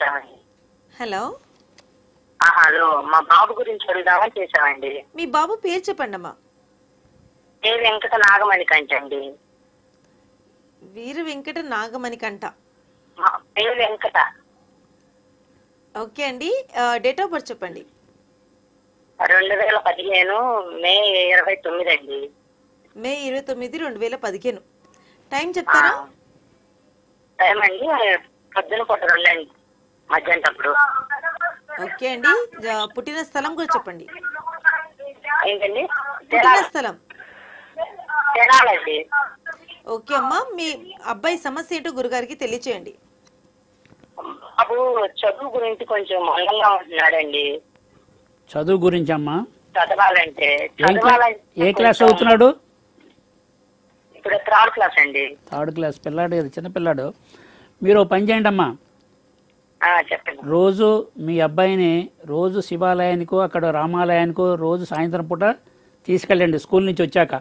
చేశామండి. Hello. Hello. మా బాబు గురించి అడుగుదామని చేశామండి. మీ బాబు పేరు చెప్పండి అమ్మా ఏ వెంకట నాగమణి కంచండి వీర వెంకట నాగమణికంట. మా పేరు వెంకట. ఓకే అండి. డేట్ ఆఫ్ బర్త్ చెప్పండి. రెండు వేల పదిహేను మే ఇరవై తొమ్మిది అండి. మే ఇరవై తొమ్మిది రెండు వేల పదిహేను. టైం చెప్తారా? టైం అండి. పొద్దున పూట రెండండి మధ్యాహ్నప్పుడు ఓకే అండి. పుట్టిన స్థలం కూడా చెప్పండి. ఏంటండి? పుట్టిన స్థలం. తినాలండి. ఓకే అమ్మా. మీ అబ్బాయి సమస్య ఏంటో గురుగారికి తెలియచేయండి. బాబు చదువు గురించి కొంచెం ఉంటున్నాడండి. చదువు గురించి అమ్మా? చదవాలంటే ఏం క్లా- చదవాలంటే ఏ క్లాస్ చదువుతున్నాడు? ఇప్పుడు థర్డ్ క్లాస్ అండి. థర్డ్ క్లాస్ పిల్లాడు కదా చిన్న పిల్లాడు. మీరు పని చేయండి అమ్మా. రోజు మీ అబ్బాయిని రోజు శివాలయానికో అక్కడ రామాలయానికో రోజు సాయంత్రం పూట తీసుకెళ్ళండి స్కూల్ నుంచి వచ్చాక.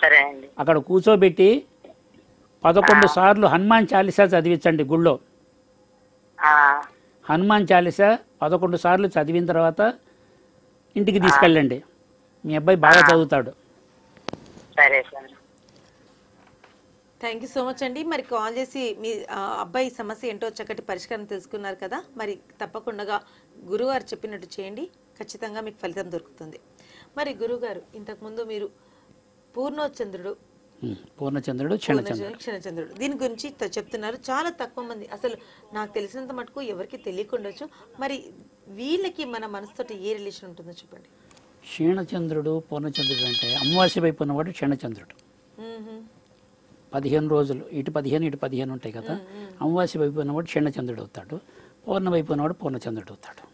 సరే అండి. అక్కడ కూర్చోబెట్టి పదకొండు సార్లు హనుమాన్ చాలీసా చదివించండి గుళ్ళో. హనుమాన్ చాలీసా పదకొండు సార్లు చదివిన తర్వాత ఇంటికి తీసుకెళ్ళండి. మీ అబ్బాయి బాగా చదువుతాడు. సరే sir. Thank you so much అండి. మరి కాల్ చేసి మీ అబ్బాయి సమస్య ఏంటో చక్కటి పరిష్కారం తెలుసుకున్నారు కదా. మరి తప్పకుండా గురువారు చెప్పినట్టు చేయండి. ఖచ్చితంగా మీకు ఫలితం దొరుకుతుంది. మరి గురుగారు ఇంతకుముందు మీరు పూర్ణోచంద్రుడు. పూర్ణచంద్రుడు క్షణచంద్రుడు. దీని గురించి చెప్తున్నారు. చాలా తక్కువ మంది. అసలు నాకు తెలిసినంత మటుకు ఎవరికి తెలియకుండొచ్చు. మరి వీళ్ళకి మన మనసుతోటి ఏ రిలేషన్ ఉంటుందో చెప్పండి. క్షీణచంద్రుడు పూర్ణచంద్రుడు అంటే అమావాస్య వైపు ఉన్నవాడు క్షీణచంద్రుడు. పదిహేను రోజులు ఇటు పదిహేను ఇటు పదిహేను ఉంటాయి కదా. అమావాస్య వైపు ఉన్నవాడు క్షీణచంద్రుడు అవుతాడు. పూర్ణ వైపు ఉన్నవాడు పూర్ణచంద్రుడు అవుతాడు.